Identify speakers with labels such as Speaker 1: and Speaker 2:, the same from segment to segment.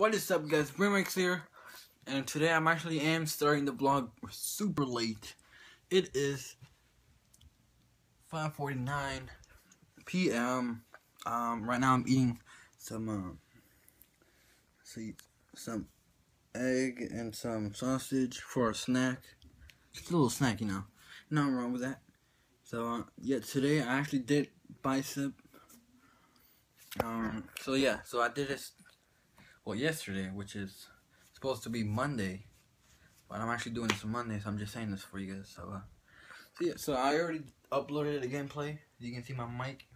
Speaker 1: What is up guys, Brinrex here, and today I'm actually am starting the vlog super late. It is 5.49 p.m. Um, right now I'm eating some, uh, see, some egg and some sausage for a snack. Just a little snack, you know. Nothing wrong with that. So, uh, yeah, today I actually did bicep. Um, so yeah, so I did this well yesterday, which is supposed to be Monday, but I'm actually doing this on Monday, so I'm just saying this for you guys. So, uh, so yeah, so I already uploaded a gameplay. You can see my mic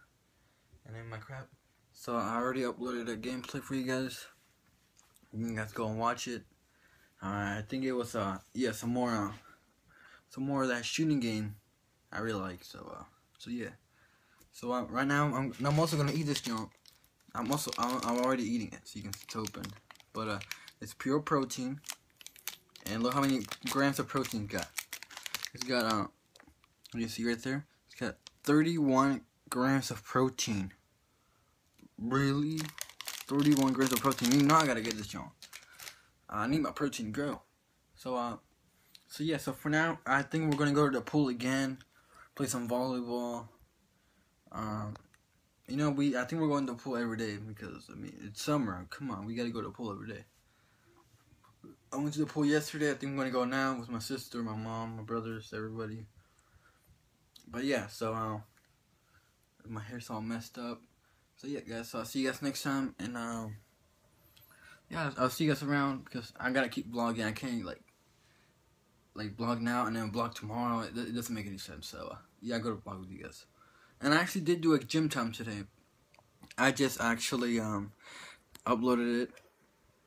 Speaker 1: and then my crap. So I already uploaded a gameplay for you guys. You guys go and watch it. Uh, I think it was uh yeah some more uh, some more of that shooting game I really like. So uh so yeah. So uh, right now I'm I'm also gonna eat this junk. I'm also I'm, already eating it, so you can see it's open. But uh, it's pure protein, and look how many grams of protein got. It's got uh, you see right there. It's got 31 grams of protein. Really, 31 grams of protein. You know I gotta get this John. I need my protein grow. So uh, so yeah. So for now, I think we're gonna go to the pool again, play some volleyball. Um, you know, we I think we're going to the pool every day because I mean it's summer. Come on, we gotta go to the pool every day. I went to the pool yesterday. I think I'm gonna go now with my sister, my mom, my brothers, everybody. But yeah, so uh, my hair's all messed up. So yeah, guys. So I'll see you guys next time, and um, yeah, I'll see you guys around because I gotta keep vlogging. I can't like like vlog now and then vlog tomorrow. It, it doesn't make any sense. So uh, yeah, I go to vlog with you guys. And I actually did do a gym time today. I just actually um uploaded it,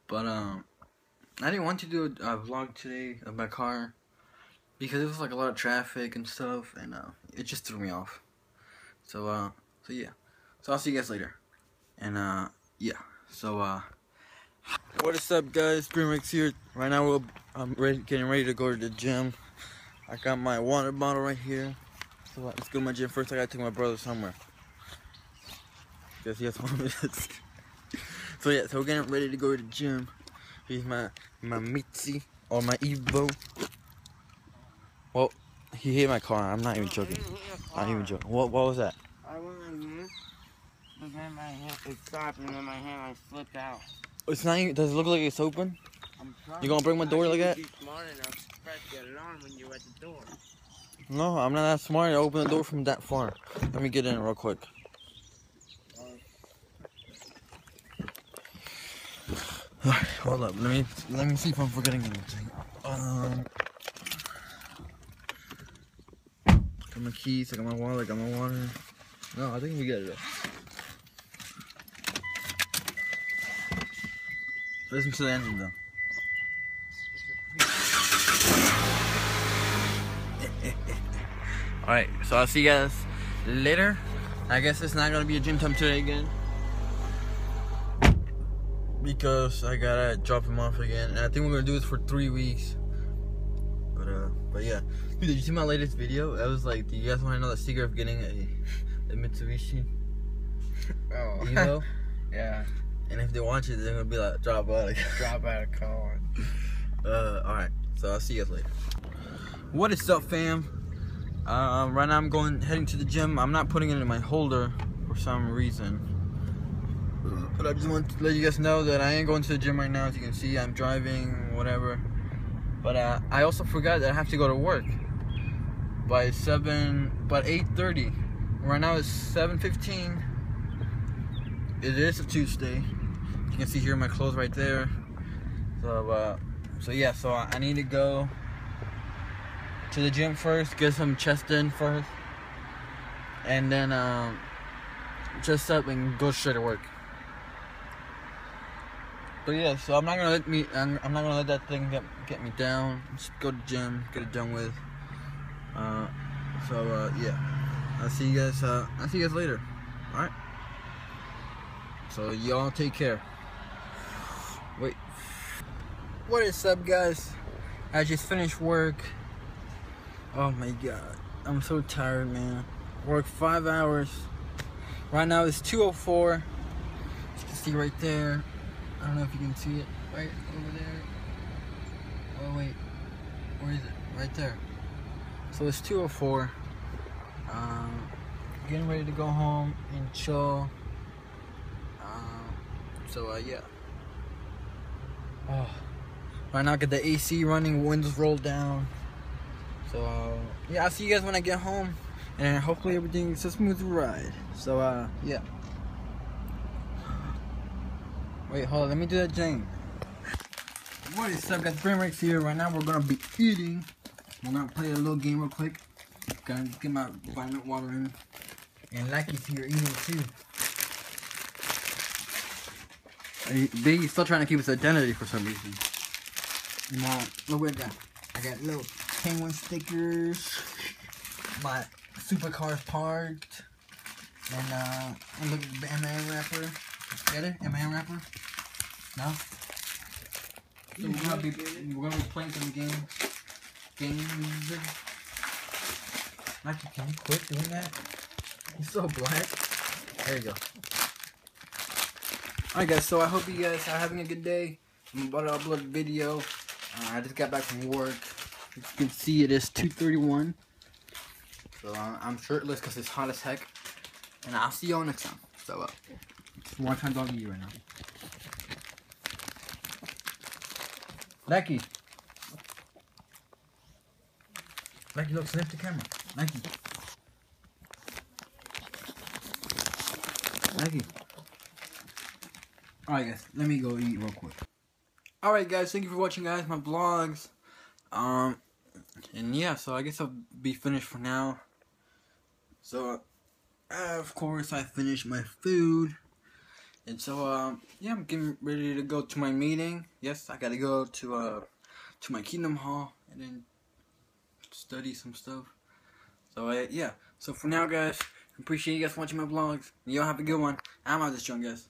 Speaker 1: but um I didn't want to do a, a vlog today of my car because it was like a lot of traffic and stuff, and uh, it just threw me off. So uh, so yeah. So I'll see you guys later, and uh, yeah. So uh, what is up, guys? Brinrex here. Right now, we'll, I'm ready, getting ready to go to the gym. I got my water bottle right here. So let's go to my gym first. I gotta take my brother somewhere. Guess he has one minutes. so yeah, so we're getting ready to go to the gym. Here's my my Mitzi or my Evo. Well, he hit my car. I'm not even joking. I'm not even joking. What what was that?
Speaker 2: I went like this, but then my hand it stopped and then my hand like slipped out.
Speaker 1: It's not even. Does it look like it's open?
Speaker 2: I'm.
Speaker 1: You gonna break my door like that? No, I'm not that smart to open the door from that far. Let me get in real quick. Hold up, let me let me see if I'm forgetting anything. Um, got my keys, I got my wallet, I got my water. No, I think we got it. Listen to the engine though. Alright, so I'll see you guys later. I guess it's not gonna be a gym time today again. Because I gotta drop him off again. And I think we're gonna do this for three weeks. But uh but yeah. Dude, did you see my latest video? That was like, do you guys wanna know the secret of getting a, a Mitsubishi?
Speaker 2: Oh.
Speaker 1: Evo?
Speaker 2: yeah.
Speaker 1: and if they watch it, they're gonna be like, drop out.
Speaker 2: of Drop out of car.
Speaker 1: Uh, alright. So I'll see you guys later. What is up, fam? Uh, right now I'm going, heading to the gym. I'm not putting it in my holder for some reason. But I just want to let you guys know that I ain't going to the gym right now. As you can see, I'm driving, whatever. But uh, I also forgot that I have to go to work by 7, by 8.30. Right now it's 7.15. It is a Tuesday. You can see here my clothes right there. So, uh, so yeah, so I need to go to the gym first, get some chest in first, and then um, chest up and go straight to work. But yeah, so I'm not gonna let me, I'm, not gonna let that thing get get me down. Just go to gym, get it done with. Uh, so uh, yeah, I'll see you guys. Uh, I'll see you guys later. All right. So y'all take care. Wait. What is up, guys? I just finished work. Oh my god. I'm so tired, man. Work five hours. Right now it's 2.04. You can see right there. I don't know if you can see it right over there. Oh wait, where is it? Right there. So it's 2:04. Um, getting ready to go home and chill. Um, so uh, yeah. Oh, right now I got the AC running, windows rolled down. So uh, yeah, I'll see you guys when I get home, and hopefully everything's a smooth ride. So uh, yeah. Wait, hold on, let me do that Jane. What is up, guys? Brinrex here. Right now we're gonna be eating. We're gonna play a little game real quick. Gonna get my vitamin water in. And Lucky's here eating too. Biggie's still trying to keep his identity for some reason. Now, look I got. I got little penguin stickers. My supercars parked. And uh, and look at the M&M wrapper. Get it? M&M wrapper? No? So we're gonna be we're gonna be playing some games. Games. Mikey, can you quit doing that? He's so black. There you go. Alright guys, so I hope you guys are having a good day. I'm about to upload a video. Uh, I just got back from work. You can see it is 2.31. So uh, I'm shirtless because it's hot as heck. And I'll see y'all next time. So uh, one time dog you right now. Nike. Nike, look, sniff the camera. Nike. Nike. Alright guys, let me go eat real quick. Alright guys, thank you for watching guys, my vlogs. Um, and yeah, so I guess I'll be finished for now. So, uh, of course, I finished my food. And so, um, yeah, I'm getting ready to go to my meeting. Yes, I gotta go to, uh, to my Kingdom Hall and then study some stuff. So, uh, yeah. So, for now, guys, appreciate you guys watching my vlogs. Y'all have a good one. I'm out this young, guys.